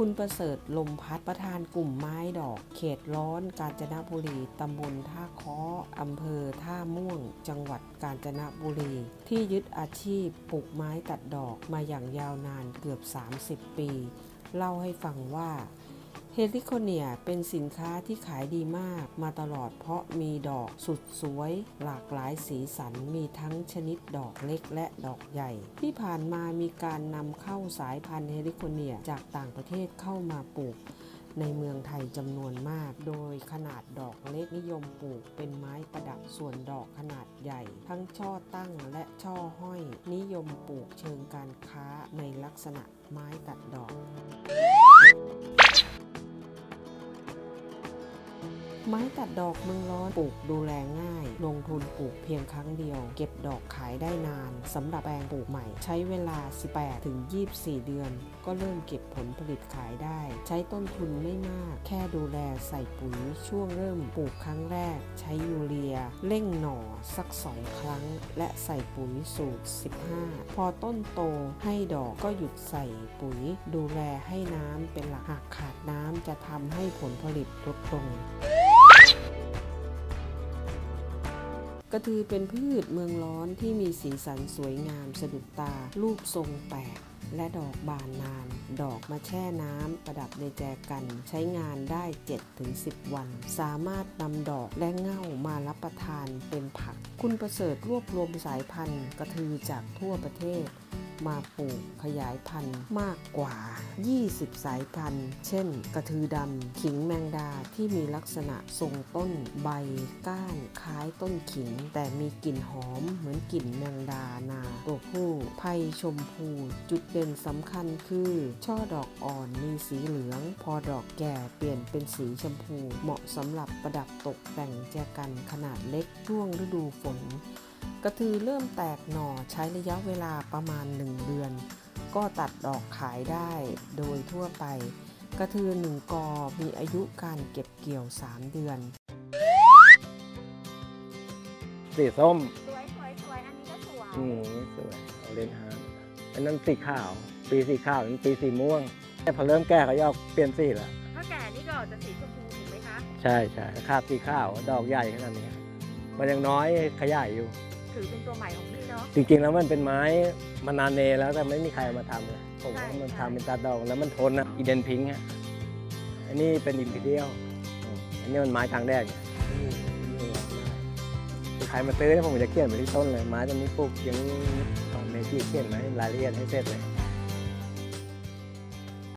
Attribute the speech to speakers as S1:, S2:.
S1: คุณประเสริฐลมพัดประธานกลุ่มไม้ดอก เขตร้อนกาญจนบุรี ตำบลท่าค้ออำเภอท่าม่วง จังหวัดกาญจนบุรี ที่ยึดอาชีพปลูกไม้ตัดดอกมาอย่างยาวนานเกือบ 30 ปี เล่าให้ฟังว่า เฮลิโคเนียเป็นสินค้าที่ขายดีมากมาตลอดเพราะมีดอกสุดสวย หลากหลายสีสันมีทั้งชนิดดอกเล็กและดอกใหญ่ ที่ผ่านมามีการนำเข้าสายพันธุ์เฮลิโคเนียจากต่างประเทศเข้ามาปลูกในเมืองไทยจำนวนมาก โดยขนาดดอกเล็กนิยมปลูกเป็นไม้ประดับส่วนดอกขนาดใหญ่ ทั้งช่อตั้งและช่อห้อย นิยมปลูกเชิงการค้าในลักษณะไม้ตัดดอก ไม้ตัดดอกเมืองร้อนปลูกดูแลง่าย ลงทุนปลูกเพียงครั้งเดียว เก็บดอกขายได้นานสำหรับแปลงปลูกใหม่ ใช้เวลา 18 ถึง 24 เดือน ก็เริ่มเก็บผลผลิตขายได้ ใช้ต้นทุนไม่มาก แค่ดูแลใส่ปุ๋ยช่วงเริ่มปลูกครั้งแรก ใช้ยูเรีย เร่งหน่อสัก 2 ครั้ง และใส่ปุ๋ยสูตร 15 พอต้นโตให้ดอกก็หยุดใส่ปุ๋ย ดูแลให้น้ำเป็นหลักหากขาดน้ำจะทำให้ผลผลิตลดลง กระทือเป็นพืชเมืองร้อนที่มีสีสันสวยงามสะดุดตา รูปทรงแปลกและดอกบานนาน ดอกมาแช่น้ำประดับในแจกัน ใช้งานได้ 7-10 วัน สามารถนำดอกและเง่ามารับประทานเป็นผัก คุณประเสริฐรวบรวมสายพันธุ์ กระทือจากทั่วประเทศ มาปลูกขยายพันธุ์มากกว่า 20 สายพันธุ์ เช่น กระทือดำขิงแมงดาที่มีลักษณะทรงต้นใบก้านคล้ายต้นขิง แต่มีกลิ่นหอมเหมือนกลิ่นแมงดานาตัวผู้ไผ่ชมพูจุดเด่นสำคัญคือ ช่อดอกอ่อนมีสีเหลือง พอดอกแก่เปลี่ยนเป็นสีชมพู เหมาะสำหรับประดับตกแต่งแจกันขนาดเล็กช่วงฤดูฝน กระทือเริ่มแตกหน่อใช้ระยะเวลาประมาณ 1 เดือน ก็ตัดดอกขายได้โดยทั่วไป กระทือหนึ่งกอมีอายุการเก็บเกี่ยว 3 เดือน
S2: สีส้ม
S3: สวยสวยสวยอันนี้ก็สวย
S2: อืมสวยเอาเลนฮาร์ดอันนั้นสีขาว ปีสีขาวอันนปีสีม่วงแต่พอเริ่มแก่เขาจะออกเปลี่ยนสีแล้ว
S3: ถ้าแก่นี่ก็จะสีชมพูถูกไหมคะ
S2: ใช่ใช่คาบสีขาวดอกใหญ่ขนาดนี้ มันยังน้อยขยายอยู่
S3: ถือเป็นตัวใหม่ของพี่เนาะ
S2: จริงๆแล้วมันเป็นไม้มานานเนแล้วแต่ไม่มีใครเอามาทำเลยผมว่า
S3: ใช่
S2: มัน
S3: ใช่
S2: ทำเป็นตาดอกแล้วมันทนนะอีเดนพิงค์อะอันนี้เป็นอิมพีเดียลอันนี้มันไม้ทางแดดไงใครมาซื้อเนี่ยผมจะเขียนไปที่ต้นเลยไม้ตัวนี้ปลูกอย่างนี้ตอนเมจิเขียนไว้รายละเอียดให้เสร็จเลย